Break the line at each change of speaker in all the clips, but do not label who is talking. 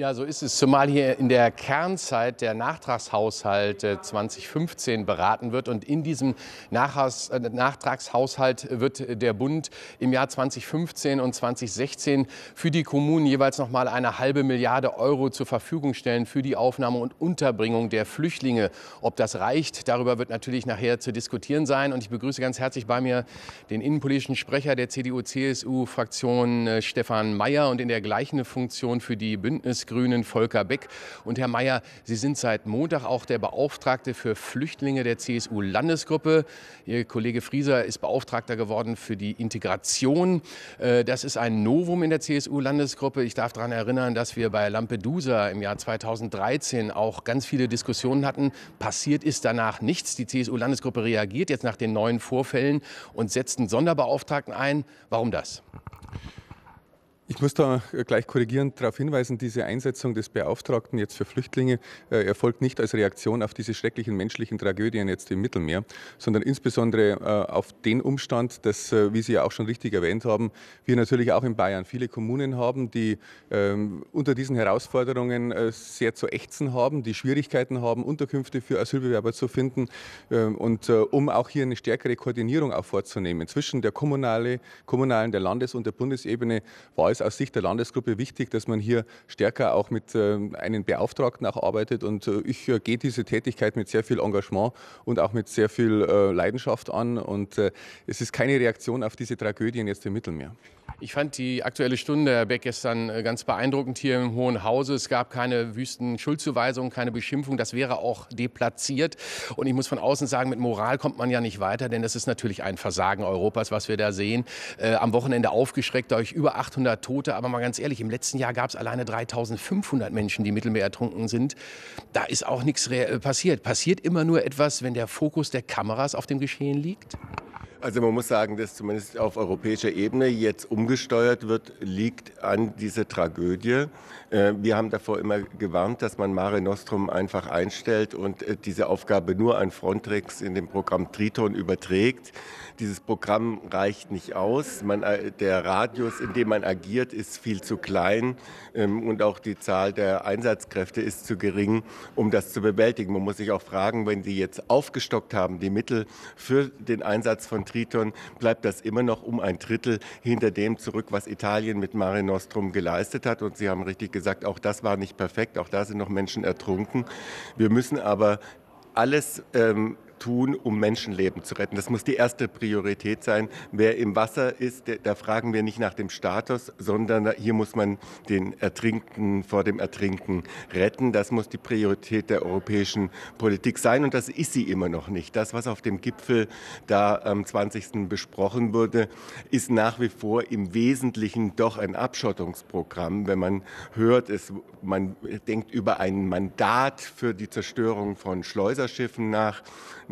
Ja, so ist es. Zumal hier in der Kernzeit der Nachtragshaushalt 2015 äh, beraten wird. Und in diesem Nachhaus, äh, Nachtragshaushalt wird der Bund im Jahr 2015 und 2016 für die Kommunen jeweils noch mal eine halbe Milliarde Euro zur Verfügung stellen für die Aufnahme und Unterbringung der Flüchtlinge. Ob das reicht, darüber wird natürlich nachher zu diskutieren sein. Und ich begrüße ganz herzlich bei mir den innenpolitischen Sprecher der CDU-CSU-Fraktion äh, Stefan Mayer und in der gleichen Funktion für die Bündnis Grünen Volker Beck. Und Herr Mayer, Sie sind seit Montag auch der Beauftragte für Flüchtlinge der CSU-Landesgruppe. Ihr Kollege Frieser ist Beauftragter geworden für die Integration. Äh, das ist ein Novum in der CSU-Landesgruppe. Ich darf daran erinnern, dass wir bei Lampedusa im Jahr 2013 auch ganz viele Diskussionen hatten. Passiert ist danach nichts. Die CSU-Landesgruppe reagiert jetzt nach den neuen Vorfällen und setzt einen Sonderbeauftragten ein. Warum das?
Ich muss da gleich korrigierend darauf hinweisen, diese Einsetzung des Beauftragten jetzt für Flüchtlinge äh, erfolgt nicht als Reaktion auf diese schrecklichen menschlichen Tragödien jetzt im Mittelmeer, sondern insbesondere äh, auf den Umstand, dass, äh, wie Sie ja auch schon richtig erwähnt haben, wir natürlich auch in Bayern viele Kommunen haben, die ähm, unter diesen Herausforderungen äh, sehr zu ächzen haben, die Schwierigkeiten haben, Unterkünfte für Asylbewerber zu finden ähm, und äh, um auch hier eine stärkere Koordinierung auch vorzunehmen. Zwischen der kommunale, kommunalen, der Landes- und der Bundesebene war es aus Sicht der Landesgruppe wichtig, dass man hier stärker auch mit ähm, einem Beauftragten auch arbeitet. Und äh, ich äh, gehe diese Tätigkeit mit sehr viel Engagement und auch mit sehr viel äh, Leidenschaft an. Und es ist keine Reaktion auf diese Tragödien jetzt im Mittelmeer.
Ich fand die Aktuelle Stunde, Herr Beck, gestern ganz beeindruckend hier im Hohen Hause. Es gab keine wüsten Schuldzuweisungen, keine Beschimpfung. Das wäre auch deplatziert. Und ich muss von außen sagen, mit Moral kommt man ja nicht weiter, denn das ist natürlich ein Versagen Europas, was wir da sehen. Äh, am Wochenende aufgeschreckt durch über 800 Tote. Aber mal ganz ehrlich, im letzten Jahr gab es alleine 3500 Menschen, die Mittelmeer ertrunken sind. Da ist auch nichts äh, passiert. Passiert immer nur etwas, wenn der Fokus der Kameras auf dem Geschehen liegt?
Also man muss sagen, dass zumindest auf europäischer Ebene jetzt umgesteuert wird, liegt an dieser Tragödie. Äh, wir haben davor immer gewarnt, dass man Mare Nostrum einfach einstellt und äh, diese Aufgabe nur an Frontex in dem Programm Triton überträgt. Dieses Programm reicht nicht aus. Man, äh, der Radius, in dem man agiert, ist viel zu klein ähm, und auch die Zahl der Einsatzkräfte ist zu gering, um das zu bewältigen. Man muss sich auch fragen, wenn Sie jetzt aufgestockt haben, die Mittel für den Einsatz von Triton, bleibt das immer noch um ein Drittel hinter dem zurück, was Italien mit Mare Nostrum geleistet hat. Und Sie haben richtig gesagt, auch das war nicht perfekt, auch da sind noch Menschen ertrunken. Wir müssen aber alles ähm, tun, um Menschenleben zu retten. Das muss die erste Priorität sein. Wer im Wasser ist, da fragen wir nicht nach dem Status, sondern hier muss man den Ertrinkten vor dem Ertrinken retten. Das muss die Priorität der europäischen Politik sein und das ist sie immer noch nicht. Das, was auf dem Gipfel da am 20. besprochen wurde, ist nach wie vor im Wesentlichen doch ein Abschottungsprogramm. Wenn man hört, es, man denkt über ein Mandat für die Zerstörung von Schleuserschiffen nach,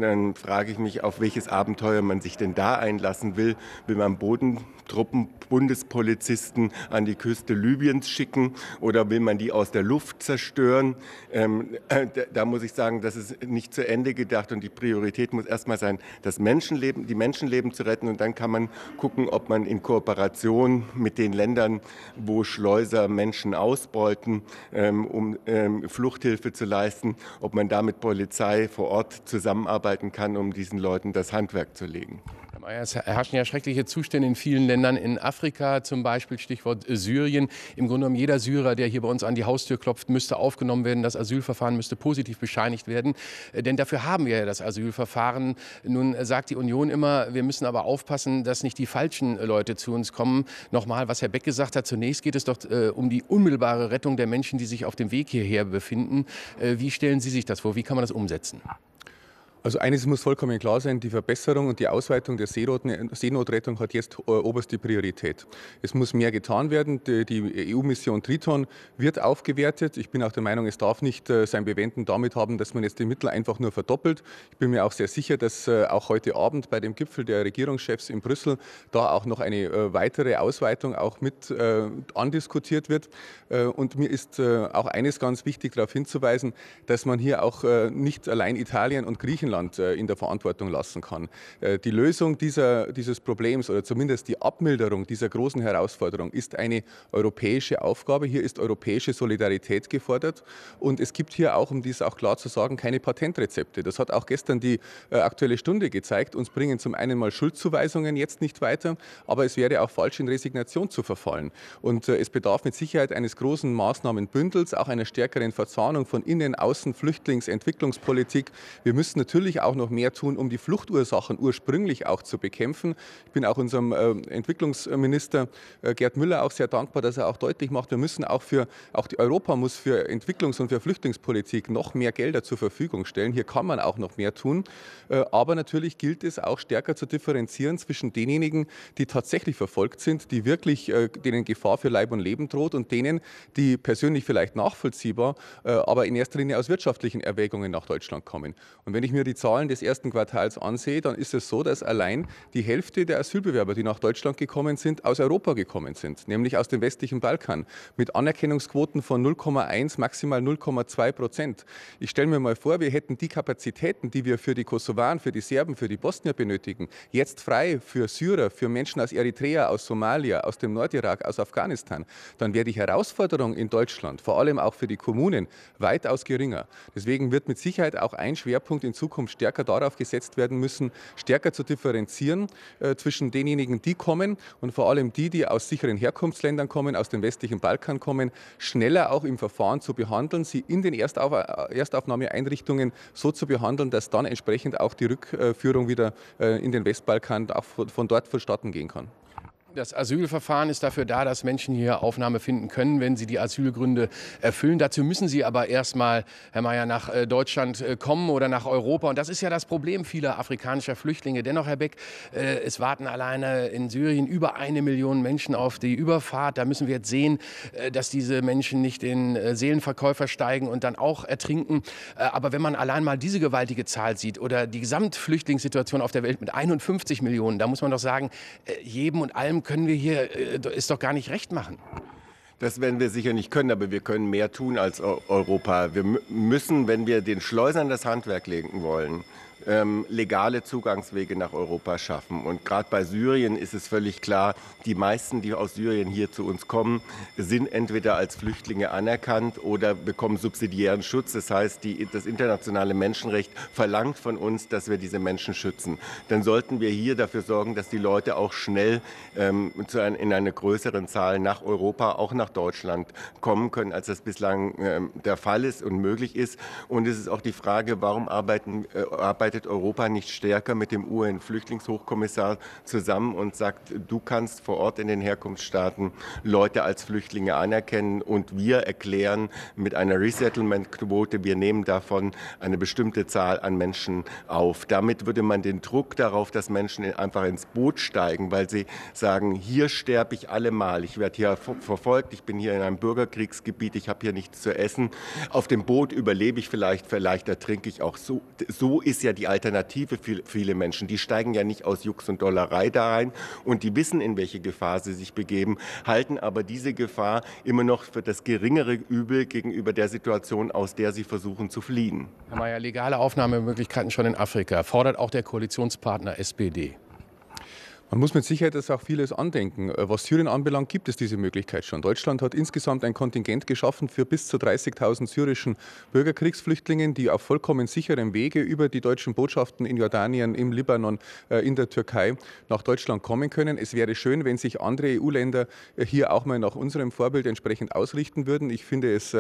dann frage ich mich, auf welches Abenteuer man sich denn da einlassen will. Will man Bodentruppen, Bundespolizisten an die Küste Libyens schicken oder will man die aus der Luft zerstören? Ähm, äh, da, muss ich sagen, das ist nicht zu Ende gedacht und die Priorität muss erstmal sein, das Menschenleben, die Menschenleben zu retten und dann kann man gucken, ob man in Kooperation mit den Ländern, wo Schleuser Menschen ausbeuten, ähm, um ähm, Fluchthilfe zu leisten, ob man da mit Polizei vor Ort zusammenarbeitet arbeiten kann, um diesen Leuten das Handwerk zu legen.
Es herrschen ja schreckliche Zustände in vielen Ländern, in Afrika zum Beispiel, Stichwort Syrien. Im Grunde genommen jeder Syrer, der hier bei uns an die Haustür klopft, müsste aufgenommen werden. Das Asylverfahren müsste positiv bescheinigt werden. Denn dafür haben wir ja das Asylverfahren. Nun sagt die Union immer, wir müssen aber aufpassen, dass nicht die falschen Leute zu uns kommen. Nochmal, was Herr Beck gesagt hat, zunächst geht es doch äh, um die unmittelbare Rettung der Menschen, die sich auf dem Weg hierher befinden. Äh, wie stellen Sie sich das vor? Wie kann man das umsetzen?
Also eines muss vollkommen klar sein, die Verbesserung und die Ausweitung der Seenotrettung hat jetzt äh, oberste Priorität. Es muss mehr getan werden. Die EU-Mission Triton wird aufgewertet. Ich bin auch der Meinung, es darf nicht äh, sein Bewenden damit haben, dass man jetzt die Mittel einfach nur verdoppelt. Ich bin mir auch sehr sicher, dass äh, auch heute Abend bei dem Gipfel der Regierungschefs in Brüssel da auch noch eine weitere Ausweitung auch mit andiskutiert wird. Und mir ist auch eines ganz wichtig darauf hinzuweisen, dass man hier auch nicht allein Italien und Griechenland Griechenland in der Verantwortung lassen kann. Die Lösung dieser, dieses Problems oder zumindest die Abmilderung dieser großen Herausforderung ist eine europäische Aufgabe. Hier ist europäische Solidarität gefordert. Und es gibt hier auch, um dies auch klar zu sagen, keine Patentrezepte. Das hat auch gestern die Aktuelle Stunde gezeigt. Uns bringen zum einen mal Schuldzuweisungen jetzt nicht weiter, aber es wäre auch falsch, in Resignation zu verfallen. Und es bedarf mit Sicherheit eines großen Maßnahmenbündels, auch einer stärkeren Verzahnung von Innen-, Außen-, Flüchtlings-, Entwicklungspolitik. Wir müssen natürlich auch noch mehr tun, um die Fluchtursachen ursprünglich auch zu bekämpfen. Ich bin auch unserem äh, Entwicklungsminister äh, Gerd Müller auch sehr dankbar, dass er auch deutlich macht, wir müssen auch für, auch die Europa muss für Entwicklungs- und für Flüchtlingspolitik noch mehr Gelder zur Verfügung stellen. Hier kann man auch noch mehr tun. Äh, aber natürlich gilt es auch stärker zu differenzieren zwischen denjenigen, die tatsächlich verfolgt sind, die wirklich, denen Gefahr für Leib und Leben droht und denen, die persönlich vielleicht nachvollziehbar, aber in erster Linie aus wirtschaftlichen Erwägungen nach Deutschland kommen. Und wenn ich mir die Zahlen des ersten Quartals ansehe, dann ist es so, dass allein die Hälfte der Asylbewerber, die nach Deutschland gekommen sind, aus Europa gekommen sind, nämlich aus dem westlichen Balkan, mit Anerkennungsquoten von 0,1, maximal 0,2 Prozent. Ich stelle mir mal vor, wir hätten die Kapazitäten, die wir für die Kosovaren, für die Serben, für die Bosnier benötigen, jetzt frei für Syrer, für Menschen aus Eritrea, aus Somalia, aus dem Nordirak, aus Afghanistan, dann wäre die Herausforderung in Deutschland, vor allem auch für die Kommunen, weitaus geringer. Deswegen wird mit Sicherheit auch ein Schwerpunkt in Zukunft stärker darauf gesetzt werden müssen, stärker zu differenzieren äh, zwischen denjenigen, die kommen und vor allem die, die aus sicheren Herkunftsländern kommen, aus dem westlichen Balkan kommen, schneller auch im Verfahren zu behandeln, sie in den Erstauf Erstaufnahmeeinrichtungen so zu behandeln, dass dann entsprechend auch die Rückführung wieder äh, in den Westbalkan auch von dort vonstatten gehen kann.
Das Asylverfahren ist dafür da, dass Menschen hier Aufnahme finden können, wenn sie die Asylgründe erfüllen. Dazu müssen sie aber erstmal, Herr Mayer, nach äh, Deutschland äh, kommen oder nach Europa. Und das ist ja das Problem vieler afrikanischer Flüchtlinge. Dennoch, Herr Beck, äh, es warten alleine in Syrien über eine Million Menschen auf die Überfahrt. Da müssen wir jetzt sehen, dass diese Menschen nicht in Seelenverkäufer steigen und dann auch ertrinken. Aber wenn man allein mal diese gewaltige Zahl sieht oder die Gesamtflüchtlingssituation auf der Welt mit 51 Millionen, da muss man doch sagen, jedem und allem können wir hier es äh, doch gar nicht recht machen.
Das werden wir sicher nicht können, aber wir können mehr tun als Europa. Wir müssen, wenn wir den Schleusern das Handwerk legen wollen, ähm, legale Zugangswege nach Europa schaffen. Und gerade bei Syrien ist es völlig klar, die meisten, die aus Syrien hier zu uns kommen, sind entweder als Flüchtlinge anerkannt oder bekommen subsidiären Schutz. Das heißt, die, das internationale Menschenrecht verlangt von uns, dass wir diese Menschen schützen. Dann sollten wir hier dafür sorgen, dass die Leute auch schnell ähm, ein, in einer größeren Zahl nach Europa, auch nach Deutschland kommen können, als das bislang ähm, der Fall ist und möglich ist. Und es ist auch die Frage, warum arbeiten, äh, arbeitet arbeitet Europa nicht stärker mit dem UN-Flüchtlingshochkommissar zusammen und sagt, du kannst vor Ort in den Herkunftsstaaten Leute als Flüchtlinge anerkennen und wir erklären mit einer Resettlement-Quote, wir nehmen davon eine bestimmte Zahl an Menschen auf. Damit würde man den Druck darauf, dass Menschen einfach ins Boot steigen, weil sie sagen, hier sterbe ich allemal, ich werde hier verfolgt, ich bin hier in einem Bürgerkriegsgebiet, ich habe hier nichts zu essen. Auf dem Boot überlebe ich vielleicht, vielleicht ertrinke ich auch. So, so ist ja die Alternative für viele Menschen. Die steigen ja nicht aus Jux und Dollerei da rein und die wissen, in welche Gefahr sie sich begeben, halten aber diese Gefahr immer noch für das geringere Übel gegenüber der Situation, aus der sie versuchen zu fliehen.
Herr Mayer, legale Aufnahmemöglichkeiten schon in Afrika fordert auch der Koalitionspartner SPD.
Man muss mit Sicherheit das auch vieles andenken. Äh, was Syrien anbelangt, gibt es diese Möglichkeit schon. Deutschland hat insgesamt ein Kontingent geschaffen für bis zu 30.000 syrischen Bürgerkriegsflüchtlingen, die auf vollkommen sicherem Wege über die deutschen Botschaften in Jordanien, im Libanon, äh, in der Türkei nach Deutschland kommen können. Es wäre schön, wenn sich andere EU-Länder äh, hier auch mal nach unserem Vorbild entsprechend ausrichten würden. Ich finde es,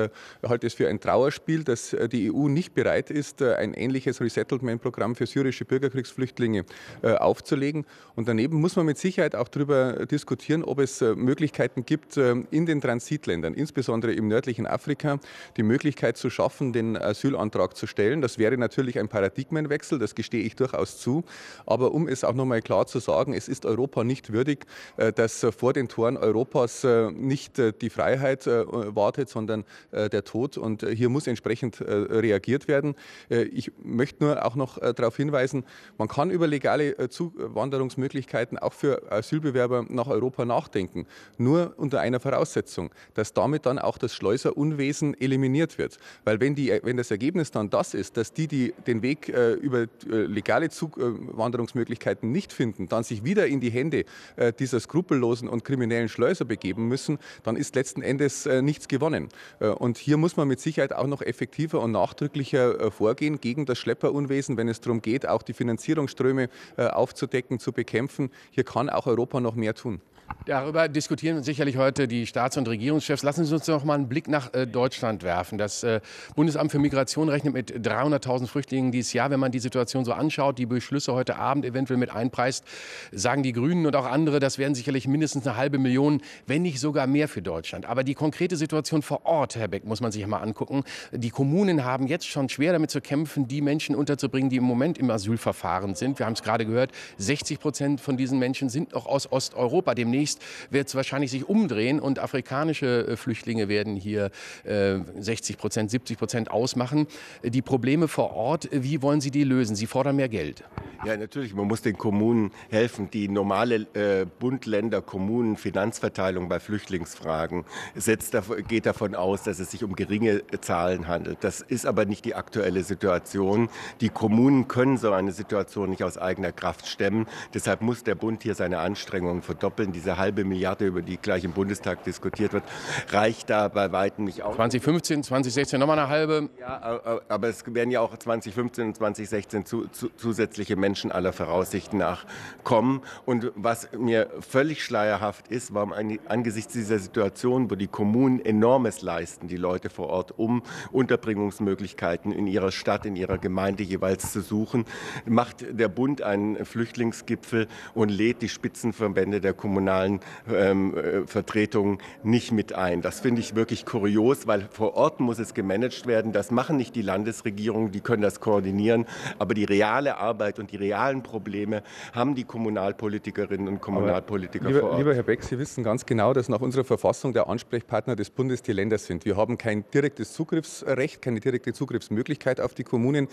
halte es für ein Trauerspiel, dass die EU nicht bereit ist, ein ähnliches Resettlement-Programm für syrische Bürgerkriegsflüchtlinge aufzulegen. Und daneben muss man mit Sicherheit auch darüber diskutieren, ob es äh, Möglichkeiten gibt, äh, in den Transitländern, insbesondere im nördlichen Afrika, die Möglichkeit zu schaffen, den Asylantrag zu stellen. Das wäre natürlich ein Paradigmenwechsel, das gestehe ich durchaus zu. Aber um es auch noch mal klar zu sagen, es ist Europa nicht würdig, äh, dass vor den Toren Europas nicht die Freiheit wartet, sondern der Tod. Und hier muss entsprechend reagiert werden. Ich möchte nur auch noch darauf hinweisen, man kann über legale Zuwanderungsmöglichkeiten Möglichkeiten auch für Asylbewerber nach Europa nachdenken. Nur unter einer Voraussetzung, dass damit dann auch das Schleuserunwesen eliminiert wird. Weil wenn, die, wenn das Ergebnis dann das ist, dass die, die den Weg äh, über äh, legale Zuwanderungsmöglichkeiten nicht finden, dann sich wieder in die Hände äh, dieser skrupellosen und kriminellen Schleuser begeben müssen, dann ist letzten Endes äh, nichts gewonnen. Äh, und hier muss man mit Sicherheit auch noch effektiver und nachdrücklicher äh, vorgehen gegen das Schlepperunwesen, wenn es darum geht, auch die Finanzierungsströme aufzudecken, zu bekämpfen. Hier kann auch Europa noch mehr tun.
Darüber diskutieren sicherlich heute die Staats- und Regierungschefs. Lassen Sie uns noch mal einen Blick nach äh, Deutschland werfen. Das äh, Bundesamt für Migration rechnet mit 300.000 Flüchtlingen dieses Jahr. Wenn man die Situation so anschaut, die Beschlüsse heute Abend eventuell mit einpreist, sagen die Grünen und auch andere, das wären sicherlich mindestens eine halbe Million, wenn nicht sogar mehr für Deutschland. Aber die konkrete Situation vor Ort, Herr Beck, muss man sich mal angucken. Die Kommunen haben jetzt schon schwer damit zu kämpfen, die Menschen unterzubringen, die im Moment im Asylverfahren sind. Wir haben es gerade gehört, 60 Prozent von diesen Menschen sind noch aus Osteuropa. Demnächst wird es wahrscheinlich sich umdrehen und afrikanische äh, Flüchtlinge werden hier 60 äh, Prozent, 70 Prozent ausmachen. Die Probleme vor Ort, wie wollen Sie die lösen? Sie fordern mehr Geld.
Ja, natürlich. Man muss den Kommunen helfen. Die normale äh, Bund, Länder, Kommunen Finanzverteilung bei Flüchtlingsfragen setzt, geht davon aus, dass es sich um geringe Zahlen handelt. Das ist aber nicht die aktuelle Situation. Die Kommunen können so eine Situation nicht aus eigener Kraft stemmen. Deshalb muss der Bund hier seine Anstrengungen verdoppeln. Diese halbe Milliarde, über die gleich im Bundestag diskutiert wird, reicht da bei weitem nicht aus.
2015, 2016 nochmal eine halbe.
Ja, aber es werden ja auch 2015 und 2016 zu, zu, zusätzliche Menschen Menschen aller Voraussicht nach kommen. Und was mir völlig schleierhaft ist, warum angesichts dieser Situation, wo die Kommunen enormes leisten, die Leute vor Ort, um Unterbringungsmöglichkeiten in ihrer Stadt, in ihrer Gemeinde jeweils zu suchen, macht der Bund einen Flüchtlingsgipfel und lädt die Spitzenverbände der kommunalen ähm, äh, Vertretungen nicht mit ein. Das finde ich wirklich kurios, weil vor Ort muss es gemanagt werden. Das machen nicht die Landesregierungen, die können das koordinieren, aber die reale Arbeit und die realen Probleme haben die Kommunalpolitikerinnen und Kommunalpolitiker
lieber,
vor Ort.
Lieber Herr Beck, Sie wissen ganz genau, dass nach unserer Verfassung der Ansprechpartner des Bundes die Länder sind. Wir haben kein direktes Zugriffsrecht, keine direkte Zugriffsmöglichkeit auf die Kommunen.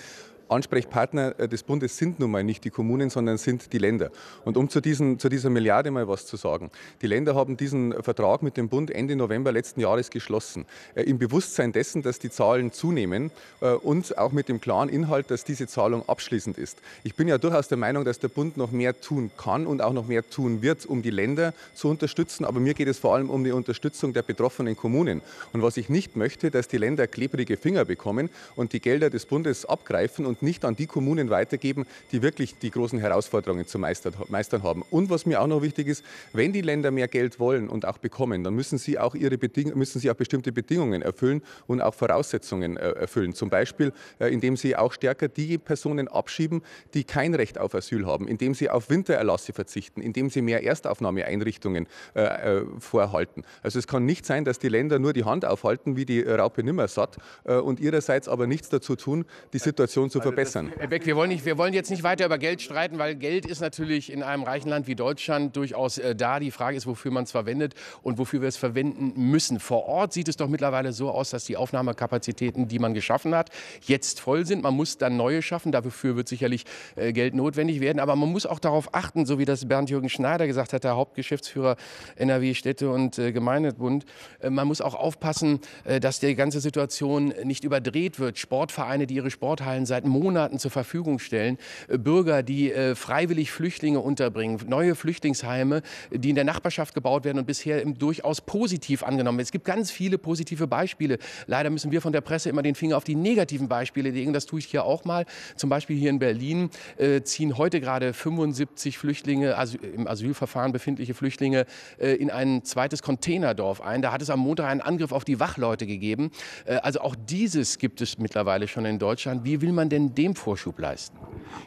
Ansprechpartner äh, des Bundes sind nun mal nicht die Kommunen, sondern sind die Länder. Und um zu, diesen, zu dieser Milliarde mal was zu sagen. Die Länder haben diesen Vertrag mit dem Bund Ende November letzten Jahres geschlossen. Äh, Im Bewusstsein dessen, dass die Zahlen zunehmen äh, und auch mit dem klaren Inhalt, dass diese Zahlung abschließend ist. Ich bin ja durchaus der Meinung, dass der Bund noch mehr tun kann und auch noch mehr tun wird, um die Länder zu unterstützen. Aber mir geht es vor allem um die Unterstützung der betroffenen Kommunen. Und was ich nicht möchte, dass die Länder klebrige Finger bekommen und die Gelder des Bundes abgreifen und und nicht an die Kommunen weitergeben, die wirklich die großen Herausforderungen zu meistern haben. Und was mir auch noch wichtig ist, wenn die Länder mehr Geld wollen und auch bekommen, dann müssen sie auch, ihre Beding müssen sie auch bestimmte Bedingungen erfüllen und auch Voraussetzungen äh, erfüllen. Zum Beispiel, äh, indem sie auch stärker die Personen abschieben, die kein Recht auf Asyl haben, indem sie auf Wintererlasse verzichten, indem sie mehr Erstaufnahmeeinrichtungen äh, vorhalten. Also es kann nicht sein, dass die Länder nur die Hand aufhalten wie die Raupe Nimmersatt und ihrerseits aber nichts dazu tun, die Situation zu verbessern.
Herr Beck, wir wollen, nicht, wir wollen jetzt nicht weiter über Geld streiten, weil Geld ist natürlich in einem reichen Land wie Deutschland durchaus äh, da. Die Frage ist, wofür man es verwendet und wofür wir es verwenden müssen. Vor Ort sieht es doch mittlerweile so aus, dass die Aufnahmekapazitäten, die man geschaffen hat, jetzt voll sind. Man muss dann neue schaffen. Dafür wird sicherlich äh, Geld notwendig werden. Aber man muss auch darauf achten, so wie das Bernd-Jürgen Schneider gesagt hat, der Hauptgeschäftsführer NRW Städte- und äh, Gemeindebund. Äh, man muss auch aufpassen, äh, dass die ganze Situation nicht überdreht wird. Sportvereine, die ihre Sporthallen seit Monaten zur Verfügung stellen. Äh, Bürger, die äh, freiwillig Flüchtlinge unterbringen, neue Flüchtlingsheime, die in der Nachbarschaft gebaut werden und bisher durchaus positiv angenommen werden. Es gibt ganz viele positive Beispiele. Leider müssen wir von der Presse immer den Finger auf die negativen Beispiele legen. Das tue ich hier auch mal. Zum Beispiel hier in Berlin äh, ziehen heute gerade 75 Flüchtlinge, also im Asylverfahren befindliche Flüchtlinge, in ein zweites Containerdorf ein. Da hat es am Montag einen Angriff auf die Wachleute gegeben. also auch dieses gibt es mittlerweile schon in Deutschland. Wie will man denn denn dem Vorschub leisten?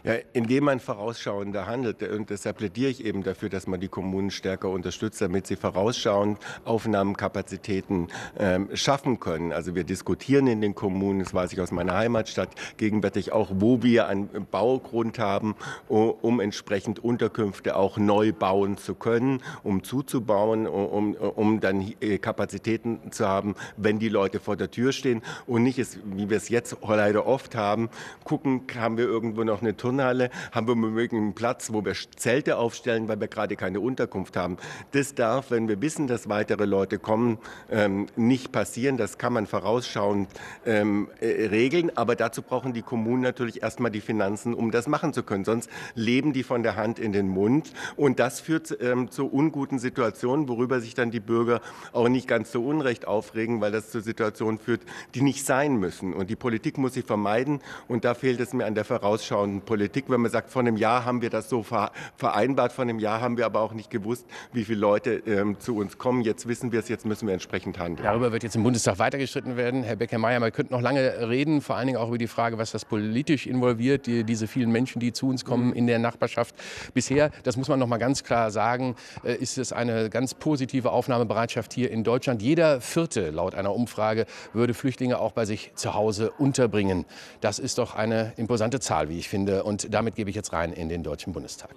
Ja, indem man vorausschauender handelt. Und deshalb plädiere ich eben dafür, dass man die Kommunen stärker unterstützt, damit sie vorausschauend Aufnahmenkapazitäten ähm, schaffen können. Also wir diskutieren in den Kommunen, das weiß ich aus meiner Heimatstadt, gegenwärtig auch, wo wir einen Baugrund haben, um entsprechend Unterkünfte auch neu bauen zu können, um zuzubauen, um, um dann äh, Kapazitäten zu haben, wenn die Leute vor der Tür stehen und nicht, wie wir es jetzt leider oft haben, gucken, haben wir irgendwo noch eine Turnhalle, haben wir womöglich einen Platz, wo wir Zelte aufstellen, weil wir gerade keine Unterkunft haben. Das darf, wenn wir wissen, dass weitere Leute kommen, ähm, nicht passieren. Das kann man vorausschauend ähm, äh, regeln. Aber dazu brauchen die Kommunen natürlich erstmal die Finanzen, um das machen zu können. Sonst leben die von der Hand in den Mund. Und das führt ähm, zu unguten Situationen, worüber sich dann die Bürger auch nicht ganz so unrecht aufregen, weil das zu Situationen führt, die nicht sein müssen. Und die Politik muss sie vermeiden. Und da fehlt es mir an der vorausschauenden Politik, wenn man sagt, vor einem Jahr haben wir das so vereinbart, vor einem Jahr haben wir aber auch nicht gewusst, wie viele Leute ähm, zu uns kommen. Jetzt wissen wir es, jetzt müssen wir entsprechend handeln.
Darüber wird jetzt im Bundestag weitergeschritten werden. Herr Becker-Meyer, man könnte noch lange reden, vor allen Dingen auch über die Frage, was das politisch involviert, die, diese vielen Menschen, die zu uns kommen in der Nachbarschaft. Bisher, das muss man noch mal ganz klar sagen, äh, ist es eine ganz positive Aufnahmebereitschaft hier in Deutschland. Jeder Vierte, laut einer Umfrage, würde Flüchtlinge auch bei sich zu Hause unterbringen. Das ist doch eine imposante Zahl, wie ich finde. Und damit gebe ich jetzt rein in den Deutschen Bundestag.